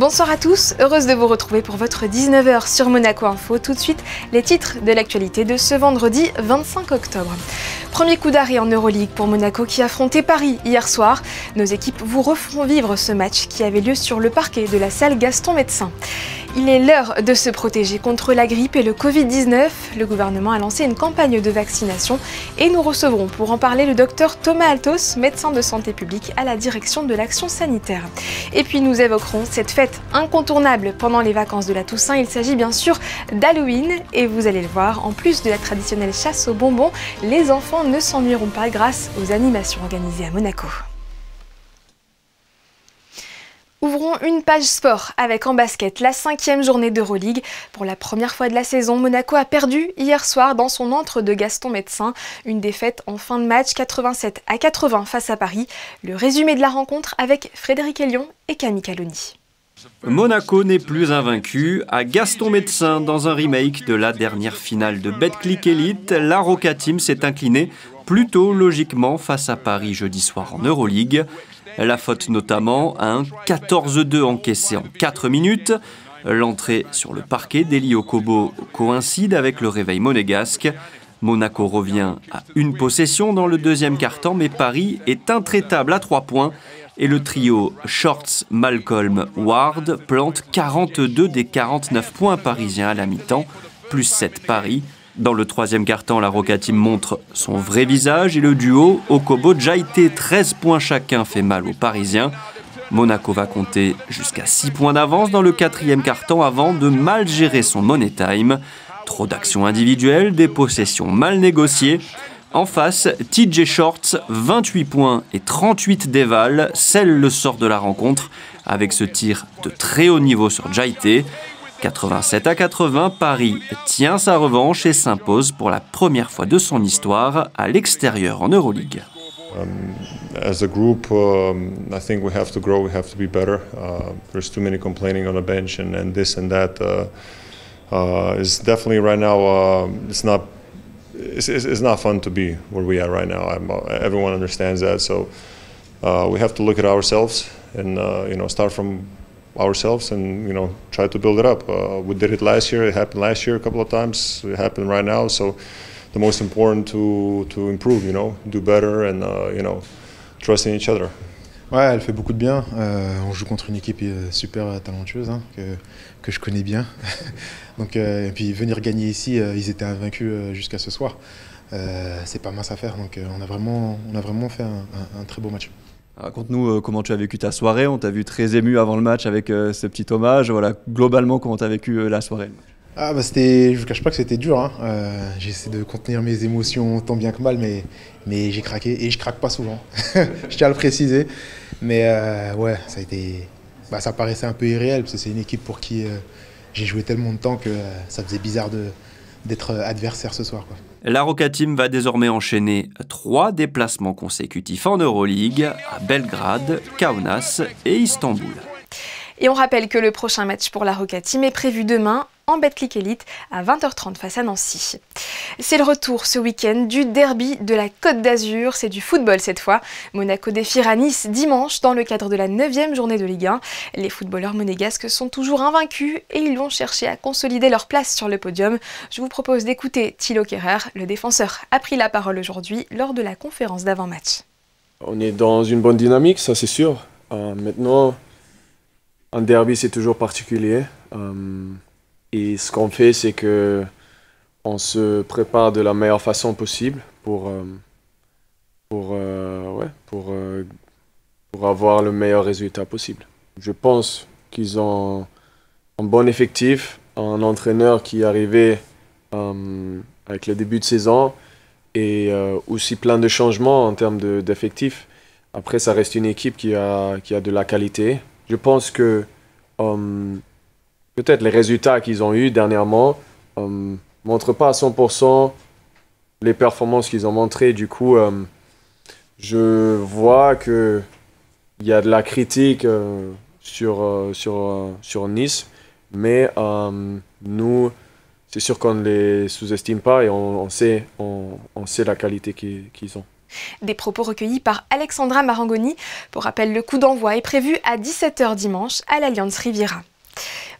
Bonsoir à tous, heureuse de vous retrouver pour votre 19h sur Monaco Info. Tout de suite, les titres de l'actualité de ce vendredi 25 octobre. Premier coup d'arrêt en Euroleague pour Monaco qui affrontait Paris hier soir. Nos équipes vous referont vivre ce match qui avait lieu sur le parquet de la salle Gaston Médecin. Il est l'heure de se protéger contre la grippe et le Covid-19. Le gouvernement a lancé une campagne de vaccination et nous recevrons pour en parler le docteur Thomas Altos, médecin de santé publique à la direction de l'action sanitaire. Et puis nous évoquerons cette fête incontournable pendant les vacances de la Toussaint. Il s'agit bien sûr d'Halloween et vous allez le voir, en plus de la traditionnelle chasse aux bonbons, les enfants ne s'ennuieront pas grâce aux animations organisées à Monaco. Ouvrons une page sport avec en basket la cinquième journée d'Euroleague. Pour la première fois de la saison, Monaco a perdu hier soir dans son entre de Gaston Médecin. Une défaite en fin de match 87 à 80 face à Paris. Le résumé de la rencontre avec Frédéric Elion et Camille Caloni. Monaco n'est plus invaincu. À Gaston Médecin, dans un remake de la dernière finale de Betclic Elite, la Roca Team s'est inclinée plutôt logiquement face à Paris jeudi soir en Euroleague. La faute notamment à un 14-2 encaissé en 4 minutes. L'entrée sur le parquet d'Eli Okobo coïncide avec le réveil monégasque. Monaco revient à une possession dans le deuxième quart-temps, mais Paris est intraitable à 3 points et le trio Shorts, Malcolm, Ward plante 42 des 49 points parisiens à la mi-temps, plus 7 Paris. Dans le troisième quart-temps, la Roca Team montre son vrai visage et le duo Okobo Jaité, 13 points chacun, fait mal aux Parisiens. Monaco va compter jusqu'à 6 points d'avance dans le quatrième quart-temps avant de mal gérer son money time. Trop d'actions individuelles, des possessions mal négociées. En face, TJ Shorts, 28 points et 38 déval, scelle le sort de la rencontre avec ce tir de très haut niveau sur Jaité. 87 à 80, Paris tient sa revanche et s'impose pour la première fois de son histoire à l'extérieur en Euroleague. Um, as a group, um, I think we have to grow, we have to be better. Uh, there's too many complaining on the bench and, and this and that. Uh, uh, it's definitely right now, uh, it's not it's, it's, not fun to be where we are right now. I'm, uh, everyone understands that. So uh, we have to look at ourselves and uh, you know start from ourselves and you know try to build it up. Uh, we did it last year. It happened last year a couple of times. It happened right now. So the most important to to improve. You know, do better and uh, you know trust in each other. Ouais, elle fait beaucoup de bien. Euh, on joue contre une équipe euh, super talentueuse hein, que, que, je connais bien. Donc, euh, et puis venir gagner ici, euh, ils étaient invaincus jusqu'à ce soir. C'est pas mince à faire. Donc on, a vraiment, on a vraiment fait un, un, un très beau match. Raconte-nous comment tu as vécu ta soirée. On t'a vu très ému avant le match avec ce petit hommage. Voilà, globalement, comment tu as vécu la soirée ah bah c'était, je vous cache pas que c'était dur. Hein. Euh, J'essaie de contenir mes émotions tant bien que mal, mais, mais j'ai craqué et je craque pas souvent. je tiens à le préciser. Mais euh, ouais, ça a été, bah, ça paraissait un peu irréel parce que c'est une équipe pour qui euh, j'ai joué tellement de temps que euh, ça faisait bizarre d'être adversaire ce soir. Quoi. La Roca Team va désormais enchaîner trois déplacements consécutifs en Euroleague à Belgrade, Kaunas et Istanbul. Et on rappelle que le prochain match pour la Roca Team est prévu demain en Betclic Elite à 20h30 face à Nancy. C'est le retour ce week-end du derby de la Côte d'Azur, c'est du football cette fois. Monaco défiera Nice dimanche dans le cadre de la 9e journée de Ligue 1. Les footballeurs monégasques sont toujours invaincus et ils vont chercher à consolider leur place sur le podium. Je vous propose d'écouter Thilo Kerrer, le défenseur a pris la parole aujourd'hui lors de la conférence d'avant-match. On est dans une bonne dynamique, ça c'est sûr. Euh, maintenant, un derby c'est toujours particulier. Euh, et ce qu'on fait, c'est que on se prépare de la meilleure façon possible pour, euh, pour, euh, ouais, pour, euh, pour avoir le meilleur résultat possible. Je pense qu'ils ont un bon effectif, un entraîneur qui est arrivé avec le début de saison et aussi plein de changements en termes d'effectifs. Après, ça reste une équipe qui a, qui a de la qualité. Je pense que peut-être les résultats qu'ils ont eus dernièrement ne euh, montrent pas à 100% les performances qu'ils ont montrées. Du coup, euh, je vois qu'il y a de la critique euh, sur, sur, sur Nice, mais nous, c'est sûr qu'on ne les sous-estime pas et on, sait, on, sait la qualité qu'ils ont. Des propos recueillis par Alexandra Marangoni. Pour rappel, le coup d'envoi est prévu à 17h dimanche à l'Alliance Riviera.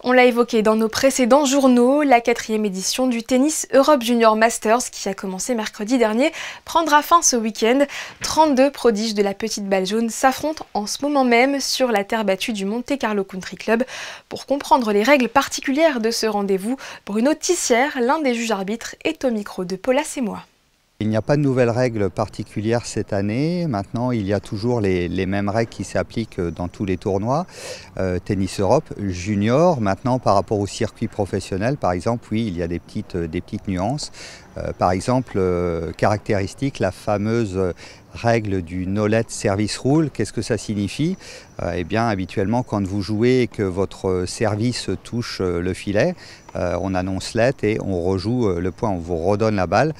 On l'a évoqué dans nos précédents journaux, la quatrième édition du tennis Europe Junior Masters qui a commencé mercredi dernier prendra fin ce week-end. 32 prodiges de la petite balle jaune s'affrontent en ce moment même sur la terre battue du Monte Carlo Country Club. Pour comprendre les règles particulières de ce rendez-vous, Bruno Tissière, l'un des juges arbitres, est au micro de Paula et moi. Il n'y a pas de nouvelles règles particulières cette année. Maintenant, il y a toujours les, mêmes règles qui s'appliquent dans tous les tournois. Euh, tennis Europe, junior. Maintenant, par rapport au circuit professionnel, par exemple, oui, il y a des petites, petites nuances. Euh, par exemple, euh, caractéristique, la fameuse règle du no let service rule. Qu'est-ce que ça signifie? Eh bien, habituellement, quand vous jouez et que votre service touche le filet, on annonce let et on rejoue le point, on vous redonne la balle.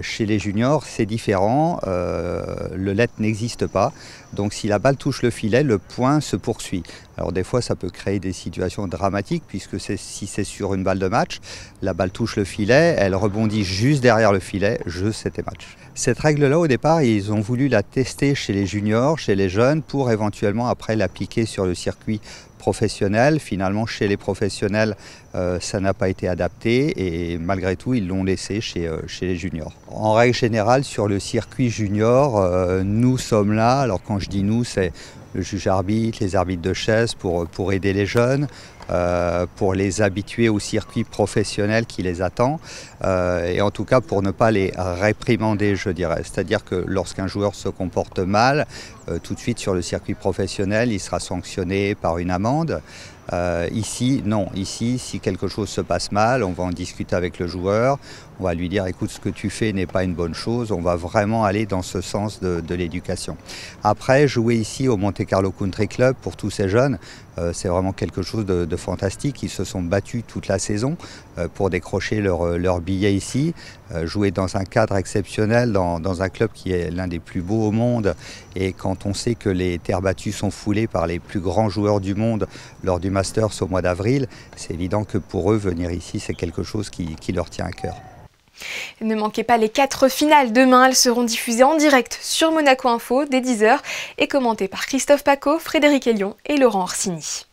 chez les juniors, c'est différent. le let n'existe pas. Donc, si la balle touche le filet, le point se poursuit. Alors, des fois, ça peut créer des situations dramatiques puisque si c'est sur une balle de match, la balle touche le filet, elle rebondit juste derrière le filet, jeu, c'était match. Cette règle-là, au départ, ils ont voulu la tester chez les juniors, chez les jeunes, pour éventuellement après l'appliquer sur le circuit professionnel. Finalement, chez les professionnels, euh, ça n'a pas été adapté et malgré tout, ils l'ont laissé chez, euh, chez les juniors. En règle générale, sur le circuit junior, euh, nous sommes là. Alors quand je dis nous, c'est le juge arbitre, les arbitres de chaise pour, pour aider les jeunes, euh, pour les habituer au circuit professionnel qui les attend, euh, et en tout cas pour ne pas les réprimander, je dirais. C'est-à-dire que lorsqu'un joueur se comporte mal, euh, tout de suite sur le circuit professionnel, il sera sanctionné par une amende. ici, non. Ici, si quelque chose se passe mal, on va en discuter avec le joueur. On va lui dire, écoute, ce que tu fais n'est pas une bonne chose. On va vraiment aller dans ce sens de, l'éducation. Après, jouer ici au Monte Carlo Country Club pour tous ces jeunes, c'est vraiment quelque chose de, fantastique. Ils se sont battus toute la saison euh, pour décrocher leur, leur billet ici, euh, jouer dans un cadre exceptionnel, dans, un club qui est l'un des plus beaux au monde. Et quand on sait que les terres battues sont foulées par les plus grands joueurs du monde lors du Masters au mois d'avril, c'est évident que pour eux, venir ici, c'est quelque chose qui leur tient à cœur. Ne manquez pas les quatre finales demain, elles seront diffusées en direct sur Monaco Info dès 10h et commentées par Christophe Paco, Frédéric Elion et Laurent Orsini.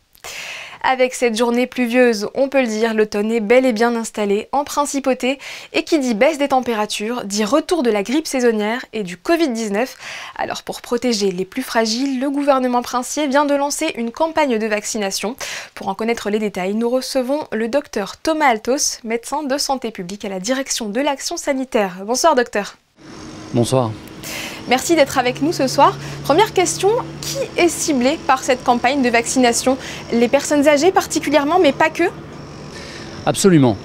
Avec cette journée pluvieuse, on peut le dire, l'automne est bel et bien installé en principauté et qui dit baisse des températures dit retour de la grippe saisonnière et du Covid-19. Alors pour protéger les plus fragiles, le gouvernement princier vient de lancer une campagne de vaccination. Pour en connaître les détails, nous recevons le docteur Thomas Altos, médecin de santé publique à la direction de l'action sanitaire. Bonsoir docteur. Bonsoir. Merci d'être avec nous ce soir. Première question, qui est ciblé par cette campagne de vaccination? Les personnes âgées particulièrement, mais pas que? Absolument.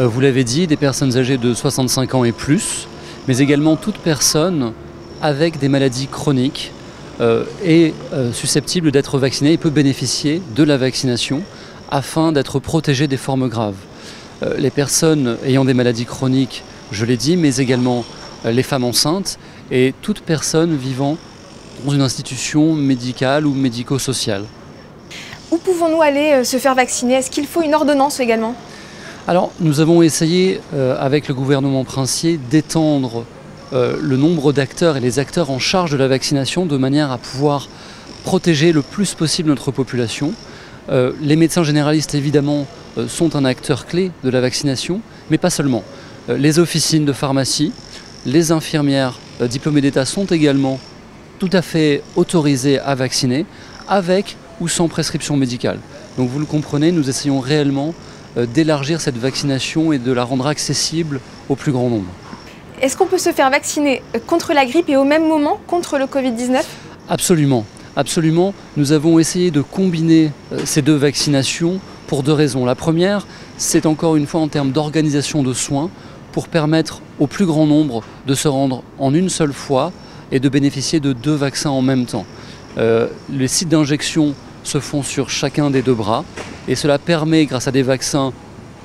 Euh, vous l'avez dit, des personnes âgées de 65 ans et plus, mais également toute personne avec des maladies chroniques euh, est euh, susceptible d'être vaccinée et peut bénéficier de la vaccination afin d'être protégée des formes graves. les personnes ayant des maladies chroniques, je l'ai dit, mais également les femmes enceintes et toute personne vivant dans une institution médicale ou médico-sociale. Où pouvons-nous aller euh, se faire vacciner? Est-ce qu'il faut une ordonnance également? Alors, nous avons essayé, euh, avec le gouvernement princier, d'étendre euh, le nombre d'acteurs et les acteurs en charge de la vaccination de manière à pouvoir protéger le plus possible notre population. les médecins généralistes, évidemment, sont un acteur clé de la vaccination, mais pas seulement. les officines de pharmacie, les infirmières diplômés d'État sont également tout à fait autorisés à vacciner avec ou sans prescription médicale. Donc vous le comprenez, nous essayons réellement euh, d'élargir cette vaccination et de la rendre accessible au plus grand nombre. Est-ce qu'on peut se faire vacciner euh, contre la grippe et au même moment contre le Covid-19 Absolument. Absolument. Nous avons essayé de combiner ces deux vaccinations pour deux raisons. La première, c'est encore une fois en termes d'organisation de soins pour permettre au plus grand nombre de se rendre en une seule fois et de bénéficier de deux vaccins en même temps. Euh, les sites d'injection se font sur chacun des deux bras et cela permet, grâce à des vaccins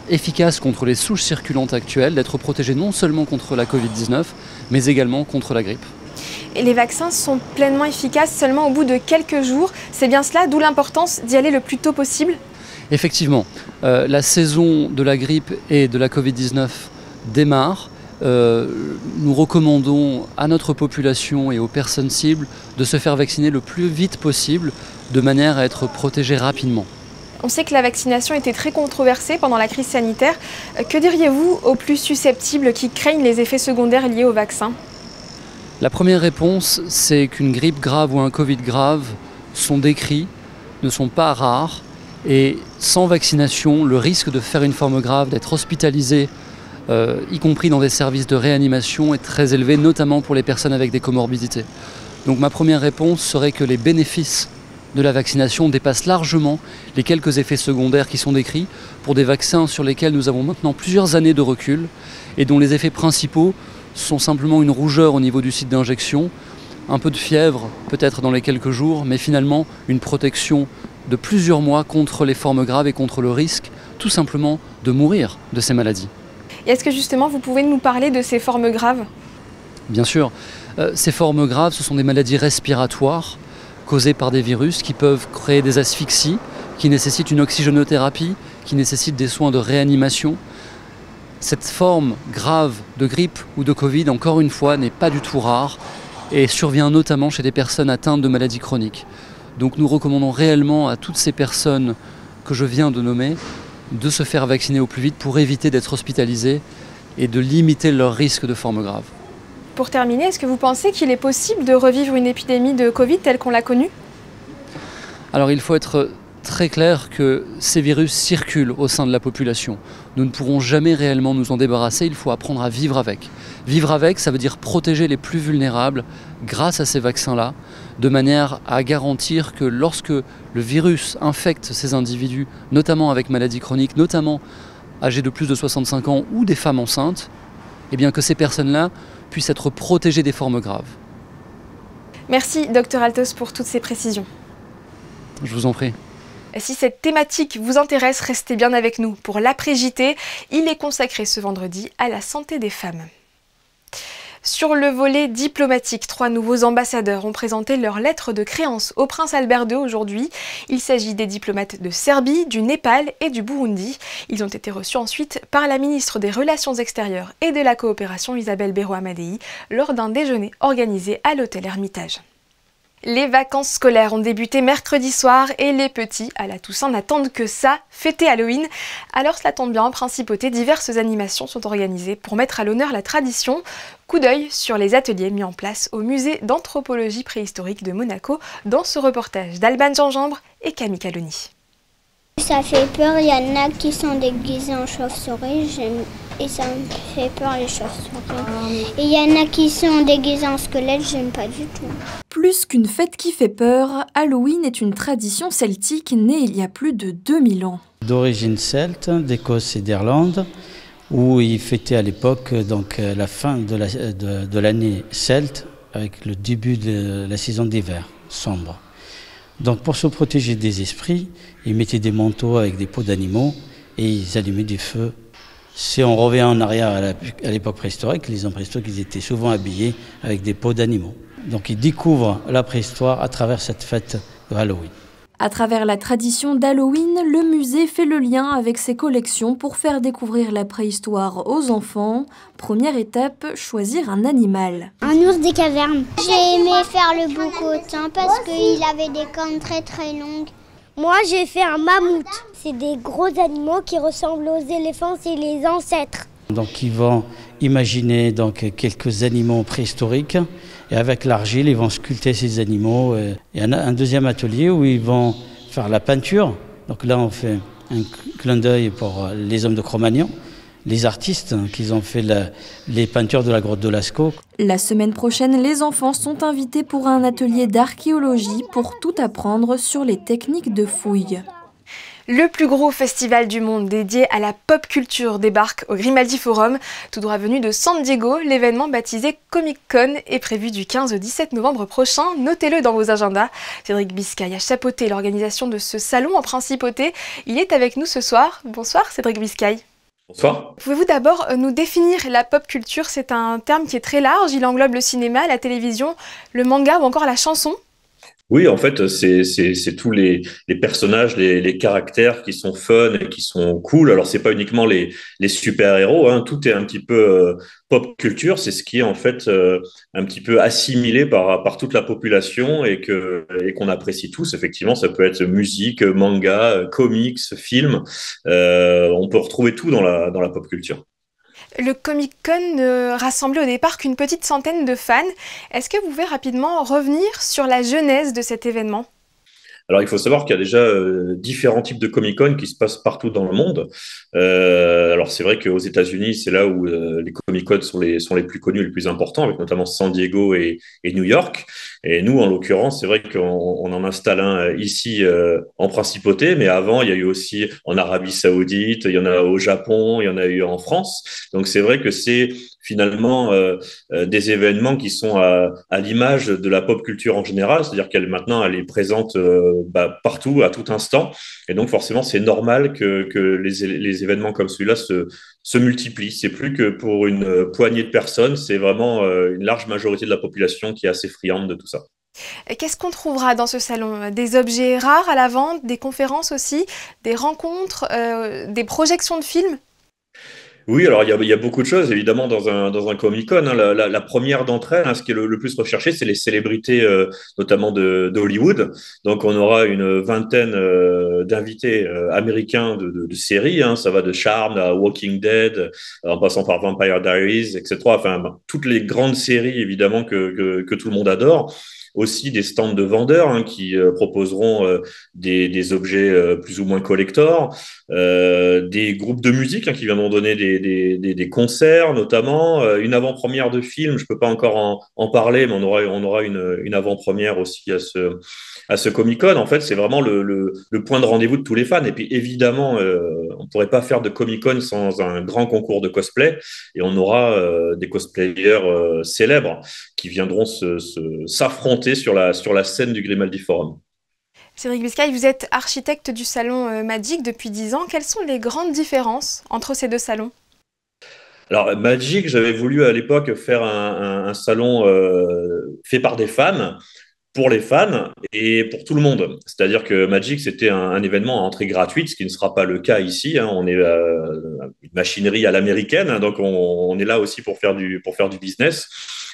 efficaces contre les souches circulantes actuelles, d'être protégé non seulement contre la Covid-19, mais également contre la grippe. Et les vaccins sont pleinement efficaces seulement au bout de quelques jours. C'est bien cela, d'où l'importance d'y aller le plus tôt possible Effectivement, euh, la saison de la grippe et de la Covid-19 démarre. euh, nous recommandons à notre population et aux personnes cibles de se faire vacciner le plus vite possible de manière à être protégées rapidement. On sait que la vaccination était très controversée pendant la crise sanitaire. Euh, que diriez-vous aux plus susceptibles qui craignent les effets secondaires liés au vaccin? La première réponse, c'est qu'une grippe grave ou un Covid grave sont décrits, ne sont pas rares, et sans vaccination, le risque de faire une forme grave, d'être hospitalisé, euh, y compris dans des services de réanimation, est très élevé, notamment pour les personnes avec des comorbidités. Donc ma première réponse serait que les bénéfices de la vaccination dépassent largement les quelques effets secondaires qui sont décrits pour des vaccins sur lesquels nous avons maintenant plusieurs années de recul et dont les effets principaux sont simplement une rougeur au niveau du site d'injection, un peu de fièvre peut-être dans les quelques jours, mais finalement une protection de plusieurs mois contre les formes graves et contre le risque tout simplement de mourir de ces maladies. Est-ce que justement vous pouvez nous parler de ces formes graves? Bien sûr, euh, ces formes graves, ce sont des maladies respiratoires causées par des virus qui peuvent créer des asphyxies, qui nécessitent une oxygénothérapie, qui nécessitent des soins de réanimation. Cette forme grave de grippe ou de Covid, encore une fois, n'est pas du tout rare et survient notamment chez des personnes atteintes de maladies chroniques. Donc nous recommandons réellement à toutes ces personnes que je viens de nommer de se faire vacciner au plus vite pour éviter d'être hospitalisées et de limiter leur risque de forme grave. Pour terminer, est-ce que vous pensez qu'il est possible de revivre une épidémie de Covid telle qu'on l'a connue? Alors il faut être très clair que ces virus circulent au sein de la population. Nous ne pourrons jamais réellement nous en débarrasser, il faut apprendre à vivre avec. Vivre avec, ça veut dire protéger les plus vulnérables grâce à ces vaccins-là, de manière à garantir que lorsque le virus infecte ces individus, notamment avec maladies chroniques, notamment âgés de plus de 65 ans ou des femmes enceintes, eh bien que ces personnes-là puissent être protégées des formes graves. Merci, docteur Altos, pour toutes ces précisions. Je vous en prie. Si cette thématique vous intéresse, restez bien avec nous. Pour l'après-JT, il est consacré ce vendredi à la santé des femmes. Sur le volet diplomatique, trois nouveaux ambassadeurs ont présenté leur lettre de créance au prince Albert II aujourd'hui. Il s'agit des diplomates de Serbie, du Népal et du Burundi. Ils ont été reçus ensuite par la ministre des Relations extérieures et de la coopération Isabelle Béroux-Amadei lors d'un déjeuner organisé à l'hôtel Hermitage. Les vacances scolaires ont débuté mercredi soir et les petits, à la Toussaint, n'attendent que ça, fêter Halloween. Alors cela tombe bien, en principauté, diverses animations sont organisées pour mettre à l'honneur la tradition. Coup d'œil sur les ateliers mis en place au musée d'anthropologie préhistorique de Monaco dans ce reportage d'Alban Gingembre et Camille Caloni. Ça fait peur, il y en a qui sont déguisés en chauve-souris et ça me fait peur les chauves-souris. Et il y en a qui sont déguisés en squelette, j'aime pas du tout. Plus qu'une fête qui fait peur, Halloween est une tradition celtique née il y a plus de 2000 ans. D'origine celte, d'Écosse et d'Irlande, où ils fêtaient à l'époque donc la fin de l'année la, de, celte avec le début de la saison d'hiver sombre. Donc pour se protéger des esprits, ils mettaient des manteaux avec des peaux d'animaux et ils allumaient du feu. Si on revient en arrière à l'époque préhistorique, les hommes préhistoriques ils étaient souvent habillés avec des peaux d'animaux. Donc ils découvrent la préhistoire à travers cette fête de Halloween. À travers la tradition d'Halloween, le musée fait le lien avec ses collections pour faire découvrir la préhistoire aux enfants. Première étape, choisir un animal. Un ours des cavernes. J'ai aimé faire le boucotin parce qu'il avait des cornes très très longues. Moi, j'ai fait un mammouth. C'est des gros animaux qui ressemblent aux éléphants, c'est les ancêtres. Donc ils vont imaginer donc quelques animaux préhistoriques et avec l'argile, ils vont sculpter ces animaux. Il y a un deuxième atelier où ils vont faire la peinture. Donc là, on fait un clin d'œil pour les hommes de Cro-Magnon, les artistes qui ont fait les peintures de la grotte de Lascaux. La semaine prochaine, les enfants sont invités pour un atelier d'archéologie pour tout apprendre sur les techniques de fouille. Le plus gros festival du monde dédié à la pop culture débarque au Grimaldi Forum. Tout droit venu de San Diego, l'événement baptisé Comic Con est prévu du 15 au 17 novembre prochain. Notez-le dans vos agendas. Cédric Biscay a chapeauté l'organisation de ce salon en principauté. Il est avec nous ce soir. Bonsoir Cédric Biscay. Bonsoir. Pouvez-vous d'abord nous définir la pop culture? C'est un terme qui est très large. Il englobe le cinéma, la télévision, le manga ou encore la chanson? Oui, en fait, c'est tous les, les personnages, les, les, caractères qui sont fun et qui sont cool. Alors, c'est pas uniquement les, les super-héros, hein. tout est un petit peu euh, pop culture. C'est ce qui est en fait euh, un petit peu assimilé par, par toute la population et que et qu'on apprécie tous. Effectivement, ça peut être musique, manga, comics, film. Euh, on peut retrouver tout dans la, dans la pop culture. Le Comic Con ne rassemblait au départ qu'une petite centaine de fans. Est-ce que vous pouvez rapidement revenir sur la genèse de cet événement? Alors, il faut savoir qu'il y a déjà euh, différents types de Comic-Con qui se passent partout dans le monde. Euh, alors, c'est vrai qu'aux États-Unis, c'est là où euh, les Comic-Con sont les, sont les plus connus, les plus importants, avec notamment San Diego et, et New York. Et nous, en l'occurrence, c'est vrai qu'on on en installe un euh, ici euh, en principauté, mais avant, il y a eu aussi en Arabie Saoudite, il y en a au Japon, il y en a eu en France. Donc, c'est vrai que c'est finalement euh, des événements qui sont à, l'image de la pop culture en général, c'est-à-dire qu'elle maintenant elle est présente bah, partout, à tout instant, et donc forcément c'est normal que, les, événements comme celui-là se, se multiplient. C'est plus que pour une poignée de personnes, c'est vraiment une large majorité de la population qui est assez friande de tout ça. Qu'est-ce qu'on trouvera dans ce salon? Des objets rares à la vente, des conférences aussi, des rencontres, euh, des projections de films? Oui, alors il y, a, il y, a, beaucoup de choses, évidemment, dans un, dans un Comic-Con. Hein. La, la, la, première d'entre elles, hein, ce qui est le, le plus recherché, c'est les célébrités, euh, notamment d'Hollywood. Donc, on aura une vingtaine euh, d'invités euh, américains de, de, de séries. Hein. Ça va de Charmed à Walking Dead, en passant par Vampire Diaries, etc. Enfin, toutes les grandes séries, évidemment, que, que, que tout le monde adore aussi des stands de vendeurs hein, qui euh, proposeront euh, des, objets euh, plus ou moins collector, des groupes de musique hein, qui viendront donner des, concerts notamment, une avant-première de film, je peux pas encore en, parler, mais on aura, une, avant-première aussi à ce, Comic-Con. En fait, c'est vraiment le, point de rendez-vous de tous les fans. Et puis évidemment, on pourrait pas faire de Comic-Con sans un grand concours de cosplay, et on aura des cosplayers célèbres qui viendront s'affronter sur la, sur la scène du Grimaldi Forum. Cédric Biscay, vous êtes architecte du salon euh, Magic depuis 10 ans. Quelles sont les grandes différences entre ces deux salons? Alors Magic, j'avais voulu à l'époque faire un, salon euh, fait par des fans, pour les fans et pour tout le monde. C'est-à-dire que Magic, c'était un, événement à entrée gratuite, ce qui ne sera pas le cas ici. Hein. On est euh, une machinerie à l'américaine, hein, donc on, on, est là aussi pour faire du, pour faire du business.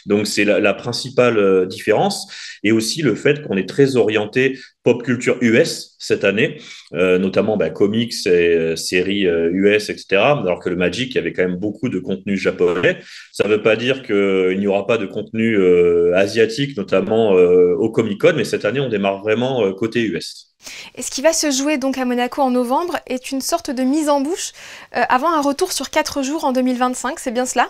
Donc c'est la, principale euh, différence et aussi le fait qu'on est très orienté pop culture US cette année, euh, notamment bah, comics et euh, séries US, etc. Alors que le Magic, il y avait quand même beaucoup de contenu japonais. Ça ne veut pas dire qu'il n'y aura pas de contenu asiatique, notamment au Comic Con, mais cette année, on démarre vraiment côté US. Et ce qui va se jouer donc à Monaco en novembre est une sorte de mise en bouche avant un retour sur quatre jours en 2025, c'est bien cela?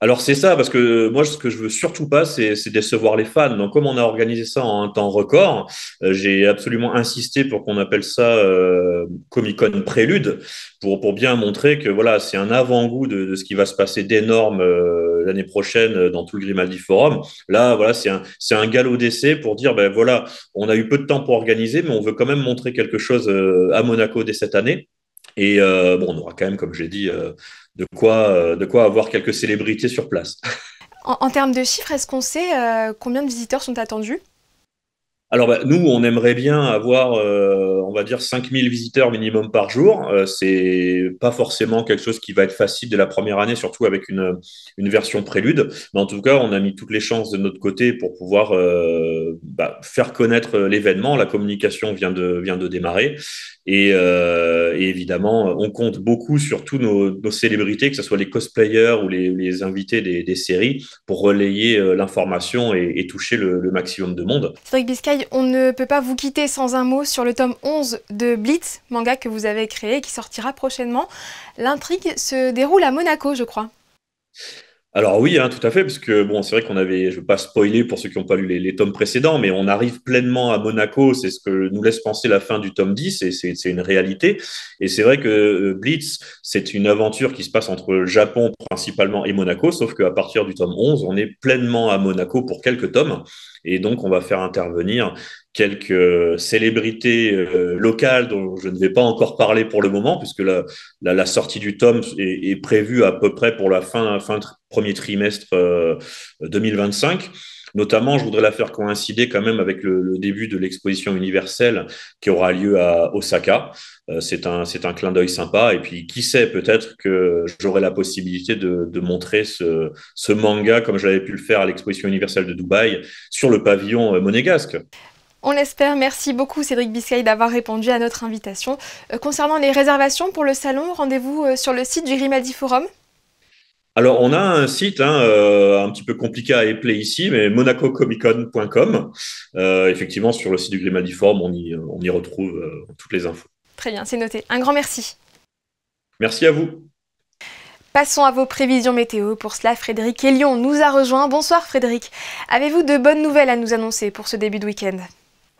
Alors c'est ça, parce que moi ce que je veux surtout pas, c'est décevoir les fans. Donc comme on a organisé ça en un temps record, euh, j'ai absolument insisté pour qu'on appelle ça euh, Comic Con Prélude, pour, pour bien montrer que voilà c'est un avant-goût de, ce qui va se passer d'énorme euh, l'année prochaine dans tout le Grimaldi Forum. Là voilà c'est un un galop d'essai pour dire ben voilà on a eu peu de temps pour organiser, mais on veut quand même montrer quelque chose à Monaco dès cette année. Et bon, on aura quand même, comme j'ai dit, de, quoi, euh, de quoi avoir quelques célébrités sur place. En, en termes de chiffres, est-ce qu'on sait euh, combien de visiteurs sont attendus? Alors, bah, nous, on aimerait bien avoir, euh, on va dire, 5000 visiteurs minimum par jour. Euh, c'est pas forcément quelque chose qui va être facile de la première année, surtout avec une, une version prélude. Mais en tout cas, on a mis toutes les chances de notre côté pour pouvoir euh, bah, faire connaître l'événement. La communication vient de, vient de démarrer. Et, euh, et, évidemment, on compte beaucoup sur tous nos, nos, célébrités, que ce soit les cosplayers ou les, les invités des, des, séries, pour relayer euh, l'information et, et, toucher le, le, maximum de monde. Cédric Biscay, on ne peut pas vous quitter sans un mot sur le tome 11 de Blitz, manga que vous avez créé et qui sortira prochainement. L'intrigue se déroule à Monaco, je crois. Alors oui, hein, tout à fait, parce que bon, c'est vrai qu'on avait, je ne veux pas spoiler pour ceux qui n'ont pas lu les, les, tomes précédents, mais on arrive pleinement à Monaco, c'est ce que nous laisse penser la fin du tome 10, et c'est une réalité. Et c'est vrai que euh, Blitz, c'est une aventure qui se passe entre le Japon principalement et Monaco, sauf qu'à partir du tome 11, on est pleinement à Monaco pour quelques tomes, et donc on va faire intervenir quelques célébrités euh, locales dont je ne vais pas encore parler pour le moment, puisque la, sortie du tome est, prévue à peu près pour la fin, fin premier trimestre euh, 2025. Notamment, je voudrais la faire coïncider quand même avec le, début de l'exposition universelle qui aura lieu à Osaka. Euh, c'est un, un clin d'œil sympa. Et puis, qui sait, peut-être que j'aurai la possibilité de, montrer ce, ce, manga, comme j'avais pu le faire à l'exposition universelle de Dubaï, sur le pavillon euh, monégasque. On l'espère. Merci beaucoup Cédric Biscay d'avoir répondu à notre invitation. Euh, concernant les réservations pour le salon, rendez-vous euh, sur le site du Grimaldi Forum alors, on a un site hein, euh, un petit peu compliqué à épeler ici, mais monacocomicon.com. effectivement, sur le site du Grimaldi Forum, on y, on y retrouve toutes les infos. Très bien, c'est noté. Un grand merci. Merci à vous. Passons à vos prévisions météo. Pour cela, Frédéric Elion nous a rejoint. Bonsoir Frédéric. Avez-vous de bonnes nouvelles à nous annoncer pour ce début de week-end?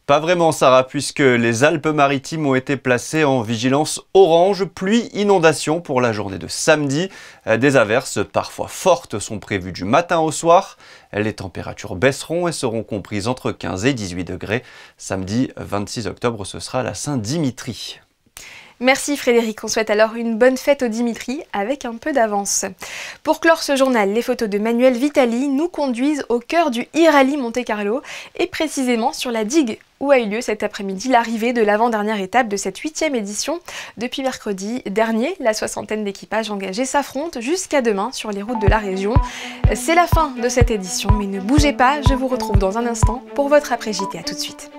Pas vraiment Sarah, puisque les Alpes-Maritimes ont été placées en vigilance orange, pluie, inondation pour la journée de samedi. Euh, des averses parfois fortes sont prévues du matin au soir. Les températures baisseront et seront comprises entre 15 et 18 degrés. Samedi 26 octobre, ce sera la Saint-Dimitri. Merci Frédéric, on souhaite alors une bonne fête au Dimitri avec un peu d'avance. Pour clore ce journal, les photos de Manuel Vitali nous conduisent au cœur du e Monte Carlo et précisément sur la digue où a eu lieu cet après-midi l'arrivée de l'avant-dernière étape de cette huitième édition. Depuis mercredi dernier, la soixantaine d'équipages engagés s'affrontent jusqu'à demain sur les routes de la région. C'est la fin de cette édition, mais ne bougez pas, je vous retrouve dans un instant pour votre après-JT. A tout de suite.